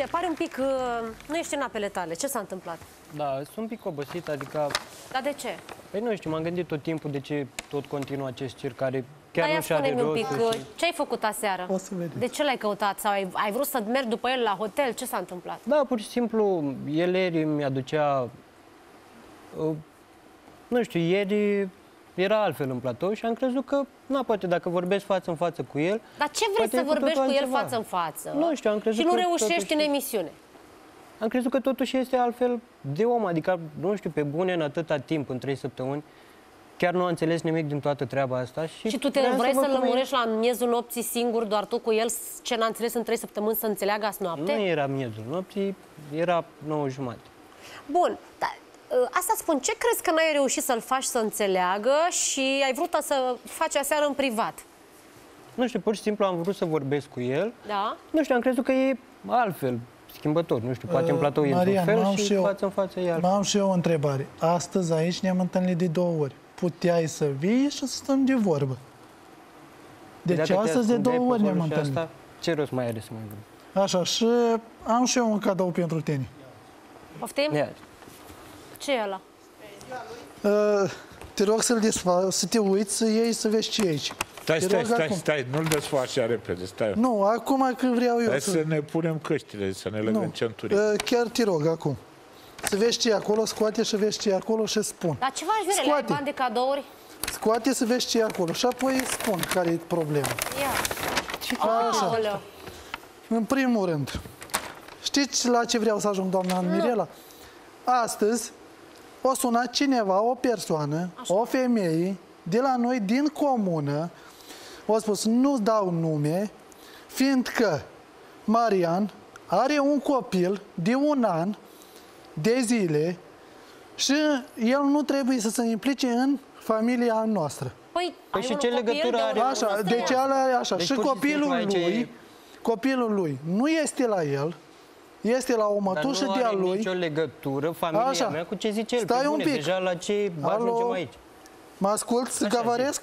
Bine, pare un pic... Uh, nu ești în apele tale. Ce s-a întâmplat? Da, sunt un pic obosit, adică... Dar de ce? Păi nu știu, m-am gândit tot timpul de ce tot continuă acest circ care chiar Dar nu și are spune un pic, rostul și... ce ai făcut aseară? O să vedeți. De ce l-ai căutat? Sau ai, ai vrut să mergi după el la hotel? Ce s-a întâmplat? Da, pur și simplu, el ieri mi-aducea... uh, Nu știu, ieri era altfel în platou și am crezut că, na, poate dacă vorbesc față în față cu el... Dar ce vrei poate să e cu vorbești cu totul el altceva. față în față? Nu știu, am crezut Și nu că reușești totuși- în emisiune. Am crezut că totuși este altfel de om, adică, nu știu, pe bune în atâta timp, în trei săptămâni, chiar nu a înțeles nimic din toată treaba asta și... Și tu te vreau vrei văd să cum e- lămurești la miezul nopții singur, doar tu cu el, ce n-a înțeles în trei săptămâni să înțeleagă azi noapte? Nu era miezul nopții, era 9 jumate. Bun, dar ă, asta spun, ce crezi că n-ai reușit să-l faci să înțeleagă și ai vrut să faci aseară în privat? Nu știu, pur și simplu am vrut să vorbesc cu el. Da? Nu știu, am crezut că e altfel, schimbător. Nu știu, poate în platou e într-un Marian, fel am și, și eu- față în față e altfel. Mai am și eu o întrebare. Astăzi aici ne-am întâlnit de două ori. Puteai să vii și să stăm de vorbă. Deci Dacă te astăzi de ascundeai două ori pe ne-am acolo și întâlnit. Asta, ce rost mai are să mai vorbim? Așa, și am și eu un cadou pentru tine. Poftim? Ia, Ce e ăla? Uh, te rog să-l desfa, să te uiți, să iei, să vezi ce e aici. Stai, Te stai, rog stai, acum. stai, nu-l desfaci așa repede, stai. Nu, acum că vreau eu Hai să... să ne punem căștile, să ne legăm Nu, centurii. uh, chiar te rog acum. Să vezi ce e acolo, scoate și vezi ce e acolo și spun. Dar ce faci, Viorel? Ai Scoate. bani de cadouri? Scoate să vezi ce e acolo și apoi spun care e problema. Ia. Și Așa. așa. Aoleu. În primul rând, știți la ce vreau să ajung, doamna Mirela? Astăzi o suna cineva, o persoană, o femeie de la noi din comună, o spus, nu dau nume, fiindcă Marian are un copil de un an de zile și el nu trebuie să se implice în familia noastră. Păi, Păi ai și un ce copil legătură de are? un an, Așa, să deci străiască. ala e așa. Deci și pur și copilul simplu aici lui, e- copilul lui nu este la el, este la o Dar mătușă nu de-a are lui. nicio legătură familia Așa. mea cu ce zice el. Stai Pe un bune, pic. Deja la ce Alo? ajungem aici. Mă ascult să Așa gavaresc?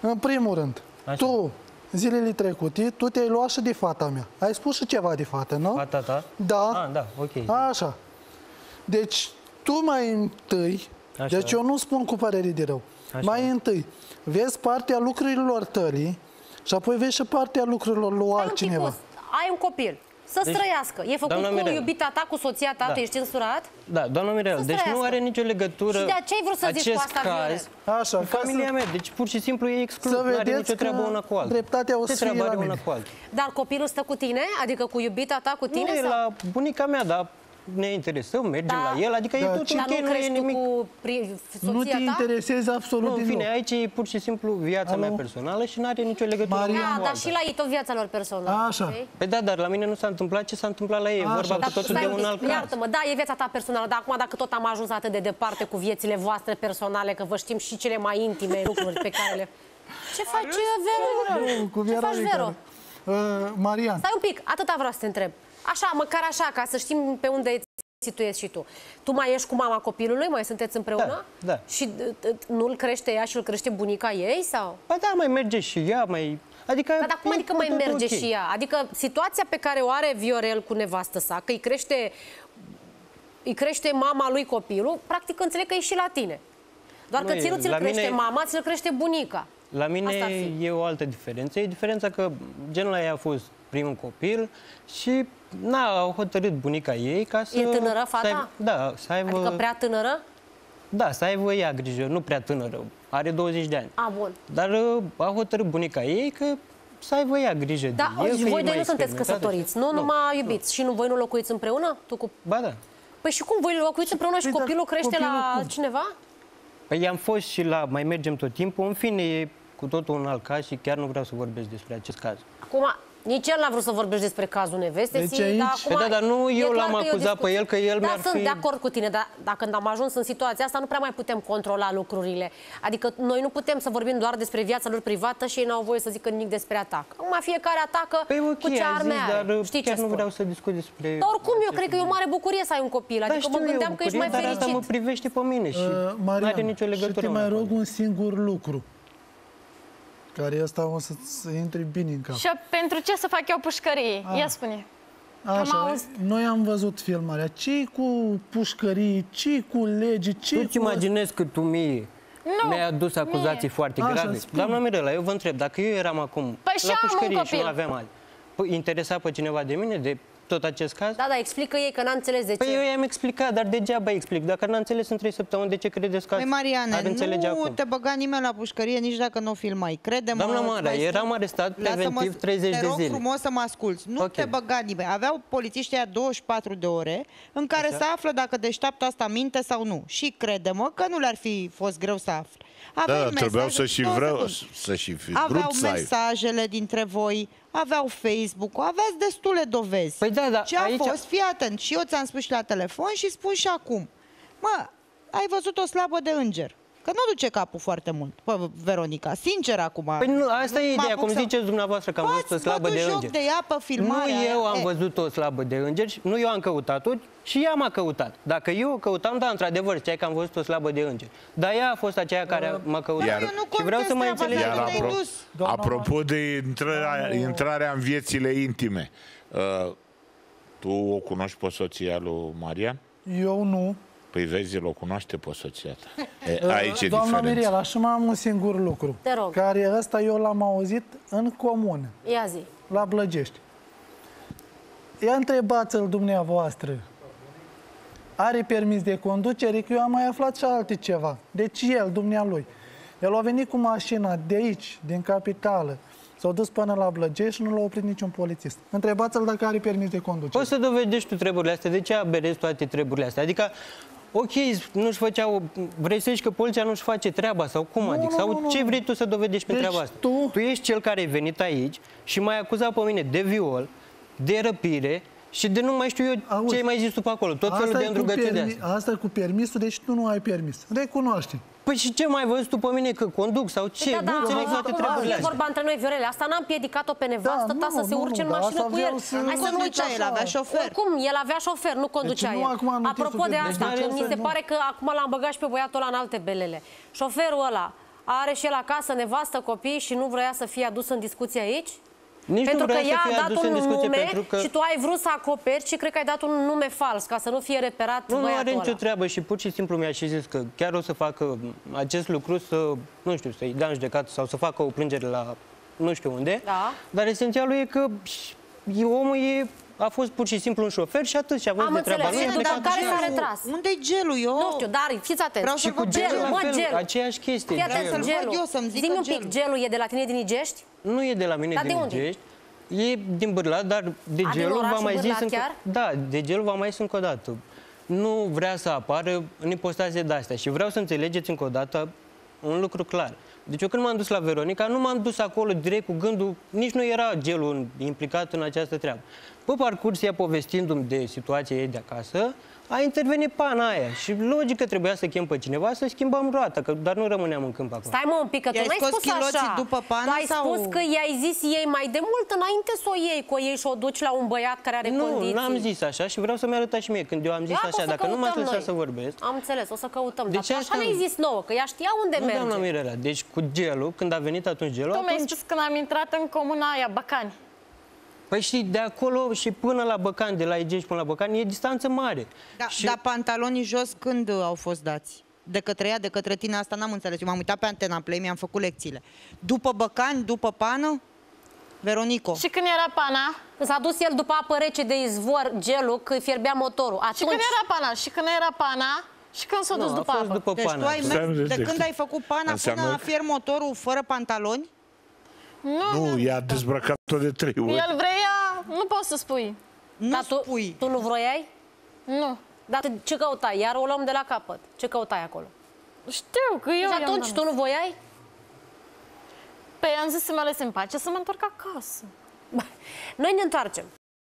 În primul rând, Așa. tu, zilele trecute, tu te-ai luat și de fata mea. Ai spus și ceva de fată, nu? Fata ta? Da. Ah, da, ok. Așa. Deci, tu mai întâi, Așa. deci eu nu spun cu părere de rău, Așa. mai întâi, vezi partea lucrurilor tălii și apoi vezi și partea lucrurilor lui Stai un altcineva. picuț. Ai un copil. Să Deci, străiască. E făcut doamna cu Mirela. iubita ta, cu soția ta, Da. tu ești însurat? Da, doamna Mirel, Să deci nu străiască. are nicio legătură Și de ce ai vrut să zici acest cu asta, caz Viorel? Așa, cu ca familia să- mea. Deci pur și simplu e exclus, Să nu are vedeți nicio treabă că una cu alta. dreptatea o Ce să fie treabă la are una mine. cu alta? Dar copilul stă cu tine? Adică cu iubita ta, cu tine? Nu e sau? la bunica mea, dar ne interesăm, mergem Da. la el, adică e Da, tot ce- Dar ok, nu nu e crești tu nimic. cu pri- soția Nu te ta? interesezi absolut Nu, în deloc. fine, aici e pur și simplu viața Alo? mea personală și nu are nicio legătură Maria. una Da, cu dar alta. și la ei tot viața lor personală. Așa. știi? Păi da, dar la mine nu s-a întâmplat ce s-a întâmplat la ei. E Așa. vorba Dar cu totul stai de un un pic, alt caz. Iartă-mă, da, e viața ta personală, dar acum dacă tot am ajuns atât de departe cu viețile voastre personale, că vă știm și cele mai intime lucruri pe care le... Ce faci, Vero? Nu, cu Ce Vera faci, Licare. Vero? Uh, Marian, Stai un pic, atâta vreau să te întreb. Așa, măcar așa, ca să știm pe unde îți situezi și tu. Tu mai ești cu mama copilului? Mai sunteți împreună? Da, da. Și d- d- nu-l crește ea și îl crește bunica ei? sau? Ba da, mai merge și ea, mai... Adică Dar cum e adică cu mai totul merge ok. și ea? Adică situația pe care o are Viorel cu nevastă sa, că îi crește, îi crește mama lui copilul, practic înțeleg că e și la tine. Doar Nu că e, ție nu ți-l la crește mine- mama, ți-l crește bunica. La mine Asta ar fi. e o altă diferență. E diferența că genul la ea a fost primul copil și na, au hotărât bunica ei ca să... E tânără să fata? aibă- da, să aibă... Adică prea tânără? Da, să aibă ea grijă, nu prea tânără. Are 20 de ani. A, bun. Dar uh, a hotărât bunica ei că să aibă ea grijă Da, de el. și că voi e doi mai nu sunteți experimentată. căsătoriți, nu? Numai iubiți. Și nu, voi nu locuiți împreună? Tu cu... Ba da. Păi și cum voi locuiți împreună și Păi, dar copilul crește copilul la cum? cineva? Păi am fost și la mai mergem tot timpul. În fine, e cu totul un alt caz și chiar nu vreau să vorbesc despre acest caz. Acum, nici el n-a vrut să vorbești despre cazul nevestei. Deci aici- dar acum Păi da, dar nu e eu clar l-am că e o acuzat discuție. pe el, că el da, mi-ar sunt fi- de acord cu tine, dar dacă când am ajuns în situația asta, nu prea mai putem controla lucrurile. Adică noi nu putem să vorbim doar despre viața lor privată și ei n-au voie să zică nimic despre atac. Acum fiecare atacă Păi ok, cu ce am arme zis, are. dar uh, Știi chiar ce nu spun? vreau să discut despre... Dar oricum, eu cred că e o mare bucurie să ai un copil. Da, Adică știu mă eu, gândeam că ești mai bucurie, dar asta fericit. mă privește pe mine și uh, nu Marian, are nicio și legătură. te mai una cu rog alta. un singur lucru, care ăsta o să-ți intre bine în cap. Și pentru ce să fac eu pușcărie? Ia spune. Așa, auzit. noi am văzut filmarea. ce cu pușcării, ce cu legi, ce Tu-ți cu... imaginezi că tu mie Nu, mi-ai adus acuzații mie. foarte Așa, grave? spune. Doamna Mirela, eu vă întreb, dacă eu eram acum Păi și la am un pușcărie și nu copil. aveam alt, păi, interesa pe cineva de mine, de tot acest caz? Da, da, explică ei că n-a înțeles de ce. Păi eu i-am explicat, dar degeaba explic. Dacă n-a înțeles în trei săptămâni, de ce credeți că Păi, Mariane, ar înțelege nu acum? te băga nimeni la pușcărie nici dacă nu o filmai. Crede-mă. Doamna Marea, îți mai eram spun- arestat Lasă-mă preventiv să- 30 te de rog zile. frumos să mă asculți. Nu Ok. te băga nimeni. Aveau polițiștii aia 24 de ore în care să află dacă deșteaptă asta minte sau nu. Și crede-mă că nu le-ar fi fost greu să afle. Aveai Da, trebuiau mesaje- să și două vreau, secunde. să și fi Aveau vrut să ai. mesajele dintre voi, aveau Facebook-ul, aveați destule dovezi. Păi da, da, Ce a aici- fost? Fii atent. Și eu ți-am spus și la telefon și spun și acum. Mă, ai văzut o slabă de înger. Că nu duce capul foarte mult, pă, Veronica. Sincer acum. Păi nu, asta e mă ideea, apuc cum să- ziceți dumneavoastră că am văzut o Poți slabă bătu de joc înger. de ea pe filmarea Nu eu aia. am E. văzut o slabă de înger, și nu eu am căutat-o și ea m-a căutat. Dacă eu o căutam, da, într-adevăr, știai că am văzut o slabă de înger. Dar ea a fost aceea care m-a căutat. Iar- Eu nu și vreau să mă contest treaba înțelegeți. asta, Iar te-ai apro- dus. Doamna apropo de intrarea, intrarea în viețile intime, uh, tu o cunoști pe soția lui Marian? Eu nu. Păi vezi, el o cunoaște pe soția ta. E, aici e Doamna diferența. Mirela, și mai am un singur lucru. Te rog. Care ăsta eu l-am auzit în comună, Ia zi. la Blăgești. Ia întrebați-l dumneavoastră. Are permis de conducere? Că eu am mai aflat și alte ceva. Deci el, dumnealui. El a venit cu mașina de aici, din capitală. S-a dus până la Blăgești și nu l-a oprit niciun polițist. Întrebați-l dacă are permis de conducere. Poți să dovedești tu treburile astea, de ce aberezi toate treburile astea? Adică, ok, nu-și făceau, vrei să zici că poliția nu-și face treaba sau cum? Nu, adică, nu, sau nu, nu. ce vrei tu să dovedești pe Deci treaba asta? tu- tu ești cel care ai venit aici și m-ai acuzat pe mine de viol, de răpire și de nu mai știu eu Auzi, ce ai mai zis tu pe acolo, tot felul Asta de e cu îndrugățiri de permi- astea. Asta e cu permisul, deci tu nu ai permis. Recunoaște. Păi și ce mai văzut tu pe mine că conduc sau ce? Da, da, nu înțeleg acum toate e treburile astea. vorba între noi, Viorele. Asta n-am piedicat-o pe nevastă Da, ta nu, să se nu, urce nu, în dar mașină asta cu vreau el. să- Hai Nu să nu conducea uităm. el, avea șofer. Oricum, el avea șofer, nu conducea Deci nu el. acum am notit Apropo de subiectul. asta, Deci că n-are mi se să- pare că acum l-am băgat și pe băiatul ăla în alte belele. Șoferul ăla are și el acasă nevastă, copii și nu vrea să fie adus în discuție aici? Nici pentru nu că vreau să ea fie a dat adus un în discuție nume pentru că... și tu ai vrut să acoperi și cred că ai dat un nume fals ca să nu fie reperat Nu, nu băiatul are nicio ăla. treabă și pur și simplu mi-a și zis că chiar o să facă acest lucru să, nu știu, să-i dea în judecată sau să facă o plângere la nu știu unde. Da. Dar esențialul e că e, omul e, a fost pur și simplu un șofer și atât și a văzut Am de treaba înțeles. lui. a Dar plecat. care s-a gelul? retras? Unde-i gelul? Eu... Nu știu, dar fiți atenți. Vreau Și să cu vă gelul, gelul, la mă, fel, gelul. aceeași chestie. Fii atent, gelul. gelul. eu să-mi zică Zi-mi un pic, gelul. gelul e de la tine din Igești? Nu e de la mine Dar de din unde? Gigești. E din Bârlat, dar de A, din gelul v-am orașul mai zis Bârlat încă... chiar? Da, de gelul v-am mai zis încă o dată. Nu vrea să apară în ipostaze de-astea și vreau să înțelegeți încă o dată un lucru clar. Deci eu când m-am dus la Veronica, nu m-am dus acolo direct cu gândul, nici nu era gelul în- implicat în această treabă. Pe parcurs, ea povestindu-mi de situația ei de acasă, a intervenit pana aia și logic că trebuia să chem pe cineva să schimbăm roata, că dar nu rămâneam în câmp acolo. Stai mă un pic, că tu I-ai n-ai scos spus chiloții așa. după pană tu ai sau- spus că i-ai zis ei mai de mult înainte să o iei, că o iei și o duci la un băiat care are Nu, condiții. n-am zis așa și vreau să-mi arătați și mie când eu am zis Ia, că o așa. să Dacă nu m-ați căutăm lăsat noi. să vorbesc, Am înțeles, o să căutăm. De Dar ce tu așa asta? ne-ai zis nouă, că ea știa unde nu, doamna merge. Mirela, deci cu gelul, când a venit atunci gelul, Tu mi-ai atunci... spus când am intrat în comuna aia, Bacani. Păi și de acolo și până la Băcani, de la Igești până la Băcani, e distanță mare. Da, și... Dar pantalonii jos când uh, au fost dați? De către ea, de către tine, asta n-am înțeles. Eu m-am uitat pe Antena Play, mi-am făcut lecțiile. După băcani, după pană? Veronico. Și când era pana? Când s-a dus el după apă rece de izvor, gelul, că fierbea motorul. Și Atunci, când era pana? Și când era pana? Și când s-a Nu, dus a după fost apă? după Deci pana. tu ai Înseamnă mers, de de- când ai făcut pana Înseamnă- până a fier motorul fără pantaloni? Nu, Nu, i-a dezbrăcat-o de trei ori. el vrea, nu poți să spui. Nu dar tu, spui. tu nu vroiai? Nu. Dar tu ce căutai? Iar o luăm de la capăt. Ce căutai acolo? Știu că eu Și i-am atunci dat. tu nu voiai? Păi am zis să mă lăs în pace să mă întorc acasă. Noi ne întoarcem.